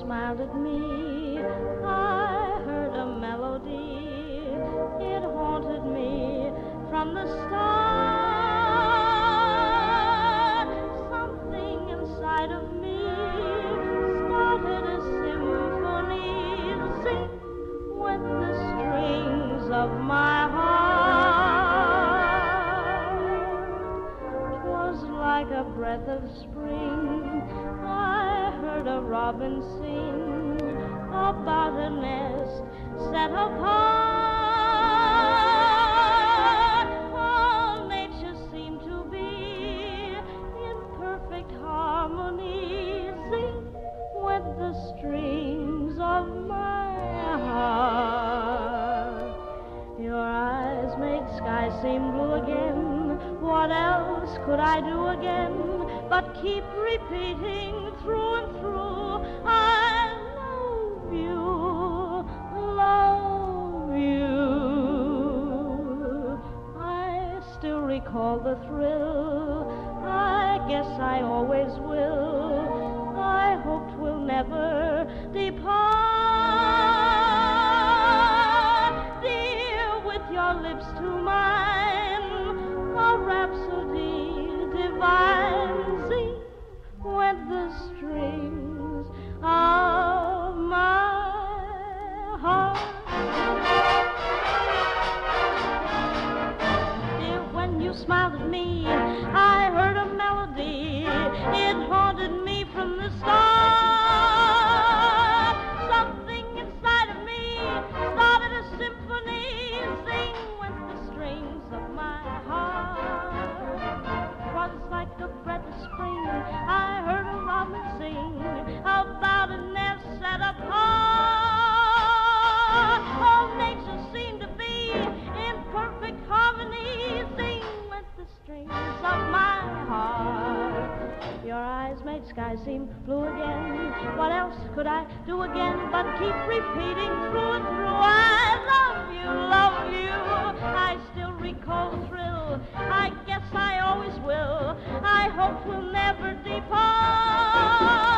smiled at me. I heard a melody, it haunted me from the start. Something inside of me started a symphony Zing went the strings of my heart. Twas like a breath of spring. Robin sing about a nest set apart. All nature seemed to be in perfect harmony. Zing went the strings of my heart. Your eyes made sky seem blue again. What else could I do again but keep repeating through and through? I love you, love you. I still recall the thrill. I guess I always will. I hoped we'll never depart. Made sky seem blue again. What else could I do again but keep repeating through and through? I love you, love you. I still recall thrill. I guess I always will. I hope we'll never depart.